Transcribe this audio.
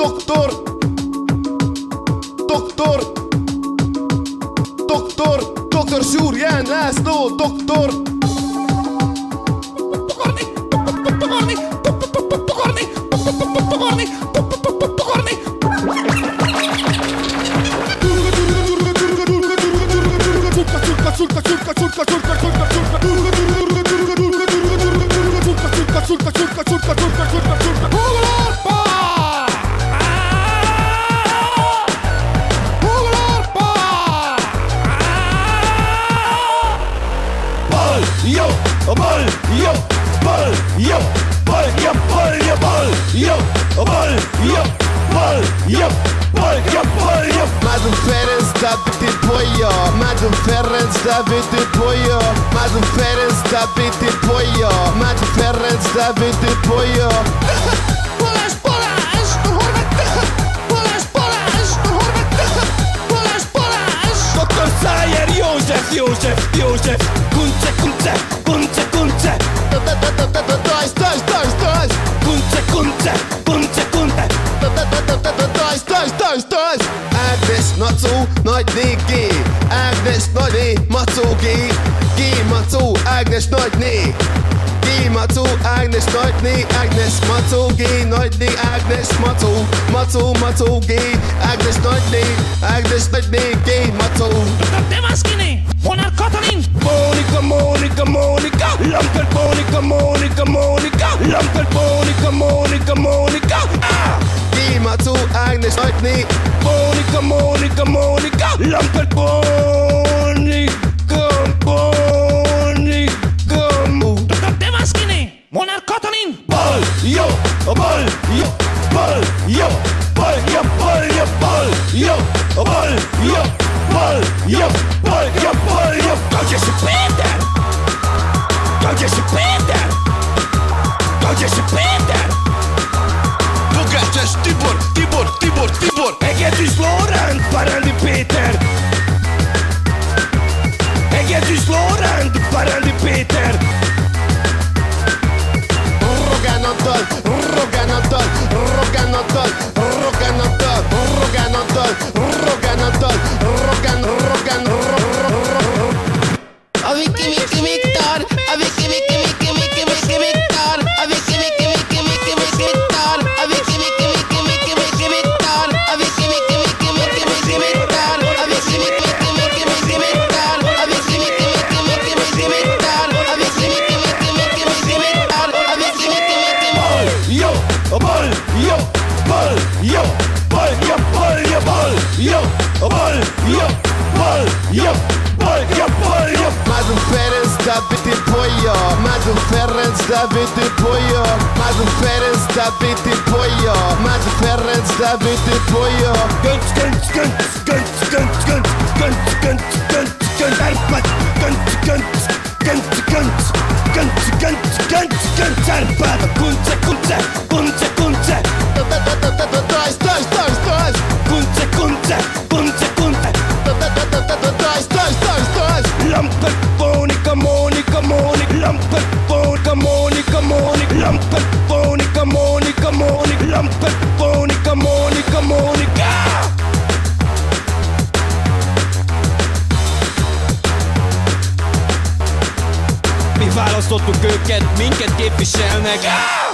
Doktor. Doktor. Doktor. Doktor Sjurján László. Doktor. Pokorni. Pokorni. Pokorni. Pokorni. Pokorni. Sulka, sulka, sulka, sulka, sulka, sulka, sulka, yo, a ball, yo, ball, yo, ball, yo, ball, yo, ball, yo, a ball, yo, ball, yo, ball, yo, ball, yo. Mais um Ferenc da BT Boyo, mais um Ferenc da BT Boyo, mais um Ferenc da BT Boyo, mais um Ferenc da BT Boyo. Kunce, kunce, kunce, kunce, Dajsz, dajsz, dajsz, dajsz. Kunce, kunce, kunce, kunce. Dajsz, dajsz, dajsz, dajsz. Ágnes, Nacó, Nagy Né, G Ágnes, Nagy Né, Macó, G. G, Macó, Ágnes, Nagy ma tu Agnes nagyné Agnes macógé nagyné Agnes macó macó macógé Agnes nagyné Agnes nagyné gé macó Devaszkiné Molnár Katalin Monica, Monica, Monica. Lampel Monica, Monica, Monica. Lampel Monica, Monica, Monica. Gé macó Agnes nagyné Monica, Monica, Monica. Lampel Monica, Monica. Tibor, Egetűs Lorent, Parendi Péter Egetűs Lorent, Parendi Péter yo, bol, yo, bol, yo, bol, yo, bol, yo. Mais um Pérez da BT Pollo, mais um Ferrens da BT Pollo, mais um Pérez da BT Pollo, mais um Ferrens da BT Pollo. Gunt, gunt, gunt, gunt, gunt, gunt, gunt, gunt, gunt, gunt, Arpat, gunt, gunt, gunt, gunt, gunt, gunt, gunt, gunt, Arpat, Kunze, Kunze, Kunze, Kunze. Választottuk őket, minket képviselnek. Ah!